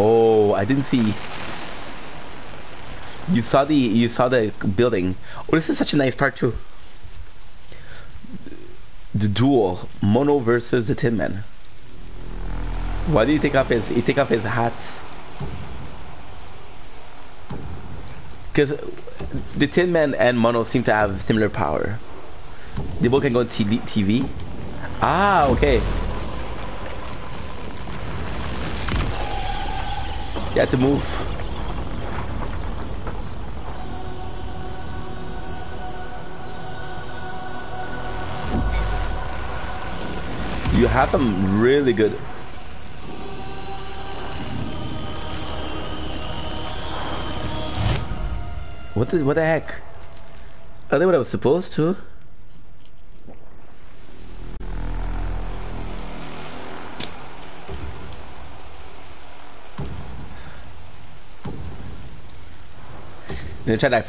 Oh, I didn't see. You saw the you saw the building. Oh, this is such a nice part too. The duel, Mono versus the Thin Man. Why did he take off his he take off his hat? Because the Thin Man and Mono seem to have similar power. They both can go TV. TV. Ah, okay. You have to move. You have them really good. What the what the heck? Are they what I was supposed to? Try that